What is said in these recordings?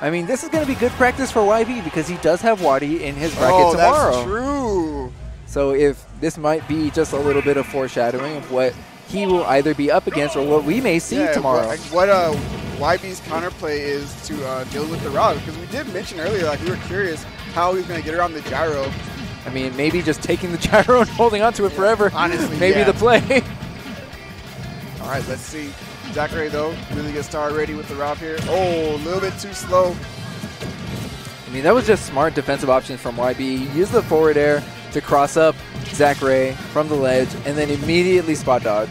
I mean, this is going to be good practice for YB because he does have Wadi in his bracket oh, tomorrow. that's true. So if this might be just a little bit of foreshadowing of what he will either be up against or what we may see yeah, tomorrow. What, what uh, YB's counterplay is to uh, deal with the Rob because we did mention earlier, like we were curious how he was going to get around the gyro. I mean, maybe just taking the gyro and holding onto it forever. Honestly, maybe yeah. the play. All right, let's see. Zackray, though, really good start ready with the Rob here. Oh, a little bit too slow. I mean, that was just smart defensive options from YB. Use the forward air to cross up Zackray from the ledge and then immediately spot dodge.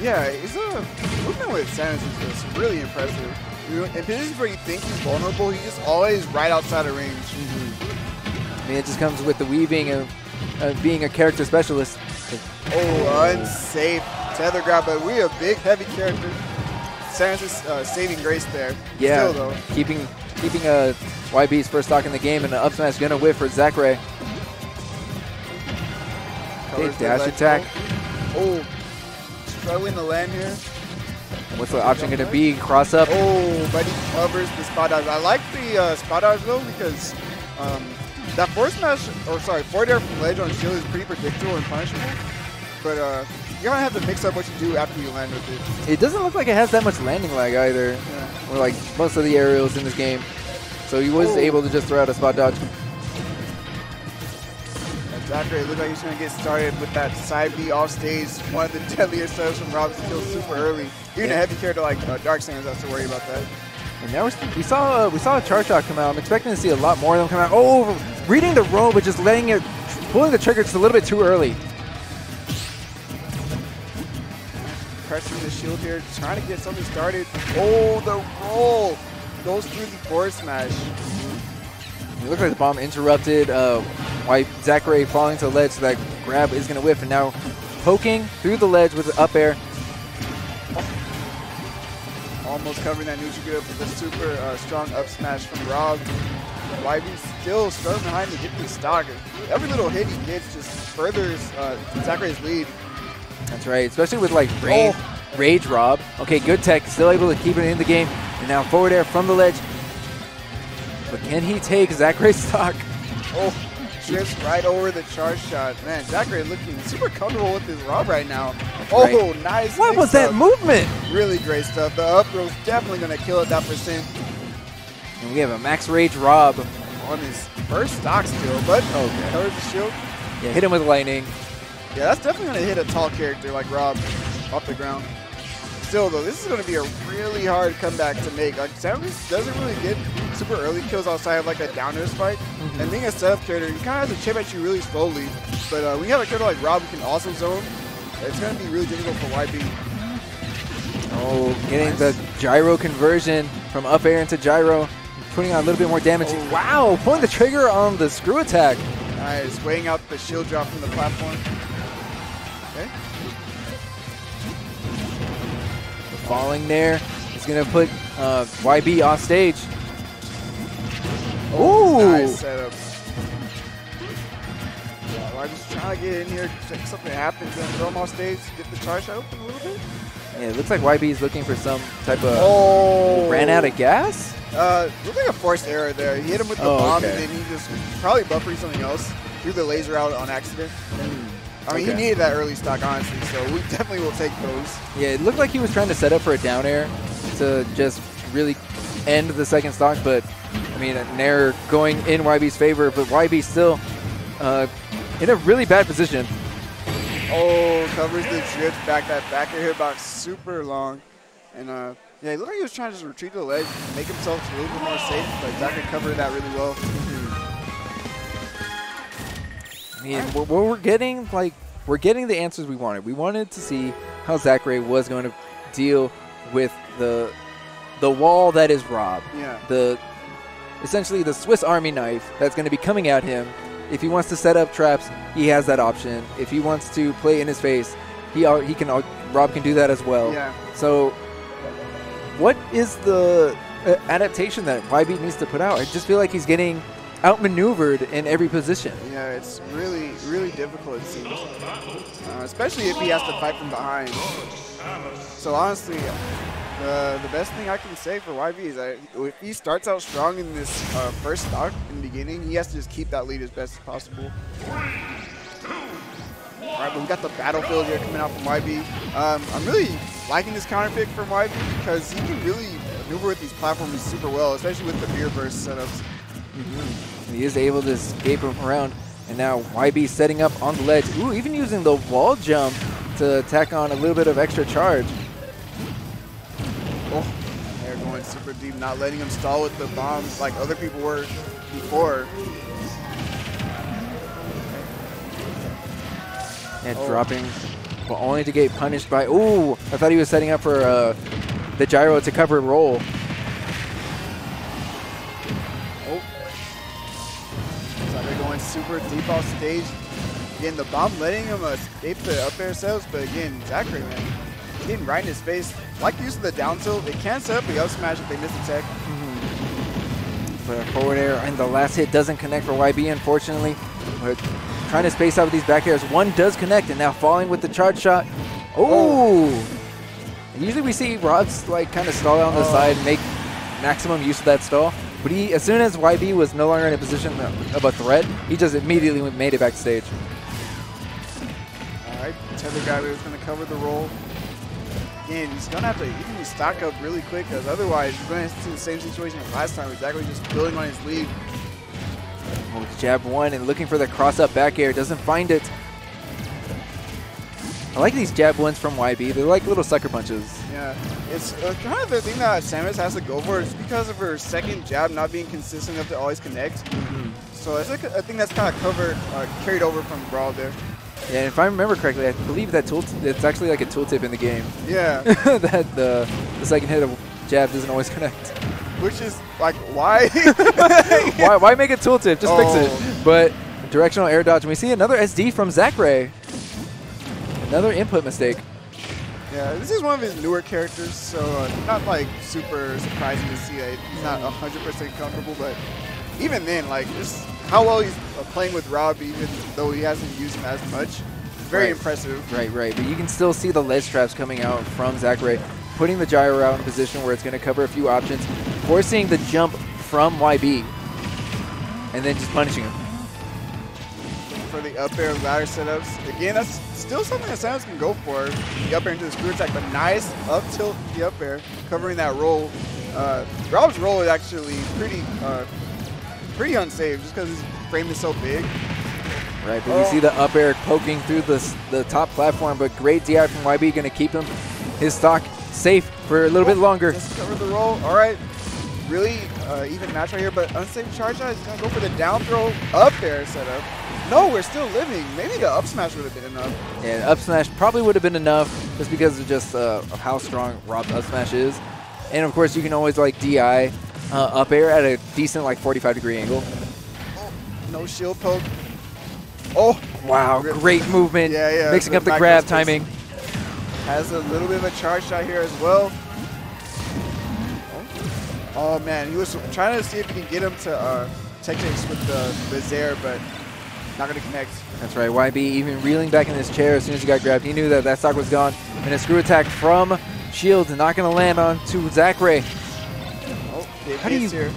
Yeah, he's a movement with Samus is just really impressive. In positions where you think he's vulnerable, he's just always right outside of range. I mean, it just comes with the weaving of uh, being a character specialist. Oh, unsafe tether grab, but we a big, heavy character. Is uh, saving grace there. Yeah, Still, though. keeping keeping uh, YB's first stock in the game and an up smash gonna whiff for Zackray. Dash attack. Oh, struggling to land here. What's the option gonna be? Cross up. Oh, but he covers the spot dodge. I like the uh, spot dodge though because um, that force smash, or sorry, forward air from ledge on shield is pretty predictable and punishable. But uh, you're gonna have to mix up what you do after you land with it. It doesn't look like it has that much landing lag either. Yeah. Or like most of the aerials in this game. So he was Oh. able to just throw out a spot dodge. Zackray looked like he's gonna get started with that side B off stage. One of the deadliest serves from Rob's kill super early. Even Yeah. a heavy character like uh, Dark Samus has to worry about that. And now we're, we saw uh, we saw a charge shot come out. I'm expecting to see a lot more of them come out. Oh, reading the roll, but just letting it, pulling the trigger just a little bit too early. Pressing the shield here, trying to get something started. Oh, the roll goes through the forward smash. It looks like the bomb interrupted. Uh, why Zackray falling to the ledge, so that grab is going to whiff, and now poking through the ledge with the up air. Almost covering that neutral grip with a super uh, strong up smash from Rob. YB still struggling behind to get the stock. Every little hit he gets just furthers uh, Zackray's lead. That's right, especially with like rage, rage Rob. Okay, good tech, still able to keep it in the game, and now forward air from the ledge. But can he take Zackray's stock? Oh, just right over the charge shot. Man, Zackray looking super comfortable with his Rob right now. Oh, right. nice. What was mix-up. that movement? Really great stuff. The up throw's definitely going to kill it that percent And we have a max rage Rob. on his first stock still, but Okay. covers the shield. Yeah, hit him with lightning. Yeah, that's definitely going to hit a tall character like Rob off the ground. Still, though, this is going to be a really hard comeback to make. Like, Samus doesn't really get super early kills outside of like a downers fight. And being a setup character, he kind of has to chip at you really slowly. But uh, when you have a character like Rob who can also zone, it's going to be really difficult for YB. Oh, getting the gyro conversion from up air into gyro, putting on a little bit more damage. Oh. Wow, pulling the trigger on the screw attack. Nice, weighing out the shield drop from the platform. Okay. Falling there is going to put uh, YB off stage. Ooh. Nice setup. Yeah, well, just trying to get in here, check something happens, then throw him off stage, get the charge shot open a little bit. Yeah, it looks like YB is looking for some type of Oh! ran out of gas. Uh, looked like a forced error there. He hit him with the Oh, bomb, okay. and then he just probably buffering something else. Threw the laser out on accident. I mean, Okay. he needed that early stock, honestly, so we definitely will take those. Yeah, it looked like he was trying to set up for a down air to just really end the second stock, but I mean, an error going in YB's favor, but YB still uh, in a really bad position. Oh, covers the drift back. That back air hitbox super long. And uh, yeah, he looked like he was trying to just retreat to the ledge, make himself a little bit more safe, but Zackray covered that really well. I mean, what what we're getting, like, we're getting the answers we wanted. We wanted to see how Zackray was going to deal with the the wall that is Rob. Yeah. the essentially the Swiss Army knife that's going to be coming at him. If he wants to set up traps, he has that option. If he wants to play in his face, he he can Rob can do that as well. Yeah. So, what is the uh, adaptation that YB needs to put out? I just feel like he's getting outmaneuvered in every position. Yeah, it's really, really difficult, it seems. Uh, especially if he has to fight from behind. So honestly, Uh, the best thing I can say for YB is that if he starts out strong in this uh, first stock in the beginning, he has to just keep that lead as best as possible. All right, but we got the battlefield here coming out from YB. Um, I'm really liking this counter pick from YB because he can really maneuver with these platforms super well, especially with the beer burst setups. Mm -hmm. He is able to escape around, and now YB setting up on the ledge. Ooh, even using the wall jump to tack on a little bit of extra charge. Oh, they're going super deep, not letting him stall with the bombs like other people were before. And oh. dropping, but only to get punished by, ooh, I thought he was setting up for uh, the gyro to cover roll. They're going super deep off stage. Again, the bomb letting him escape the up air cells, but again, Zackray, man, getting right in his face. Like using the down tilt, they can set up the up smash if they miss the tech. Mm -hmm. Forward air, and the last hit doesn't connect for YB, unfortunately. But trying to space out with these back airs. One does connect, and now falling with the charge shot. Oh! Usually we see Robs like kind of stall out on the oh. side, make maximum use of that stall. But he, as soon as YB was no longer in a position of a threat, he just immediately made it backstage. All right, Tether guy is going to cover the roll. Again, he's going to have to even stock up really quick because otherwise he's going to see the same situation as last time. Exactly just building on his lead. Oh, jab one and looking for the cross-up back air. Doesn't find it. I like these jab ones from YB. They're like little sucker punches. Yeah, it's uh, kind of the thing that Samus has to go for is because of her second jab not being consistent enough to always connect. Mm -hmm. So it's like a, thing that's kind of covered, uh, carried over from Brawl there. Yeah, if I remember correctly, I believe that tool it's actually like a tooltip in the game. Yeah. that the, the second hit of jab doesn't always connect. Which is like, why? why, why make a tooltip? Just oh. fix it. Oh. But directional air dodge. And we see another SD from Zackray. Another input mistake. Yeah, this is one of his newer characters, so uh, not like super surprising to see that he's not 100% comfortable, but even then, like just how well he's uh, playing with Rob, even though he hasn't used him as much, very right. impressive. Right, right. But you can still see the ledge traps coming out from Zackray, putting the gyro out in a position where it's going to cover a few options, forcing the jump from YB, and then just punishing him. For the up air ladder setups. Again, that's still something that Samus can go for. The up air into the screw attack, but nice up tilt the up air, covering that roll. Uh, Rob's roll is actually pretty uh, pretty unsafe just because his frame is so big. Right, but oh. we see the up air poking through the, the top platform, but great DI from YB going to keep him his stock safe for a little oh, bit longer. Just cover the roll. All right. Really uh, even match right here, but unsafe charge shot is going to go for the down throw up air setup. No, we're still living. Maybe the up smash would have been enough. Yeah, up smash probably would have been enough just because of just uh, of how strong Rob's up smash is. And of course, you can always like DI uh, up air at a decent like 45 degree angle. Oh, no shield poke. Oh, wow, great movement. Yeah, yeah. Mixing up the grab timing. Has a little bit of a charge shot here as well. Oh, man, he was trying to see if he can get him to uh, Tech-Chase with the, the but not going to connect. That's right. YB even reeling back in his chair as soon as he got grabbed. He knew that that stock was gone. And a screw attack from Shield not going to land on to Zackray. Oh, How do you... Here.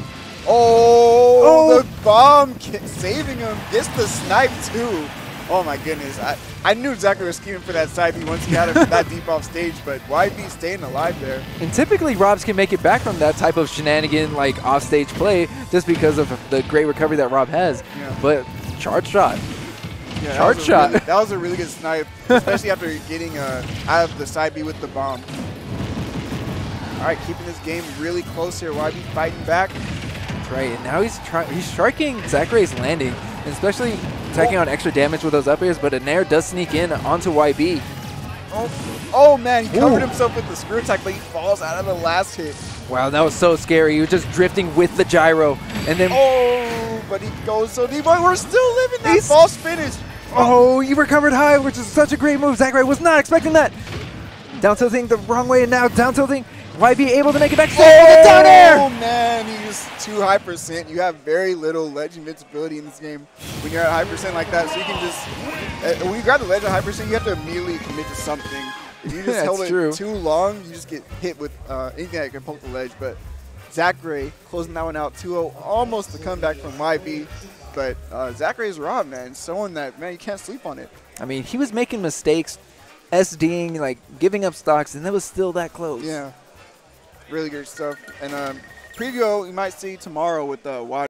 Oh, oh, the bomb saving him. Gets the snipe too. Oh my goodness. I, I knew Zackray was scheming for that side B once he got him that deep off stage, but YB staying alive there. And typically Robs can make it back from that type of shenanigan like off stage play just because of the great recovery that Rob has. Yeah. But charge shot. Yeah, charge shot. Really, that was a really good snipe, especially after getting uh, out of the side B with the bomb. All right, keeping this game really close here. YB fighting back. That's right. And now he's trying. He's striking Zackray's landing, especially taking oh. on extra damage with those up airs. But a Nair does sneak in onto YB. Oh, oh man, he covered Ooh. himself with the screw attack, but he falls out of the last hit. Wow, that was so scary. He was just drifting with the gyro, and then oh, but he goes so deep. But we're still living that He's, false finish. Oh, he recovered high, which is such a great move. Zackray was not expecting that. Down tilting the wrong way, and now down tilting. YB able to make it back to oh, down air. Oh man, he's too high percent. You have very little ledge invincibility in this game when you're at high percent like that. So you can just uh, when you grab the ledge at high percent, you have to immediately commit to something. If you just hold it true. too long, you just get hit with uh, anything that can poke the ledge. But Zackray closing that one out 2-0, almost the comeback from YB. But uh, Zackray's Rob, man. Someone that, man, you can't sleep on it. I mean, he was making mistakes, SDing, like giving up stocks, and it was still that close. Yeah. Really great stuff. And um, preview you might see tomorrow with the uh,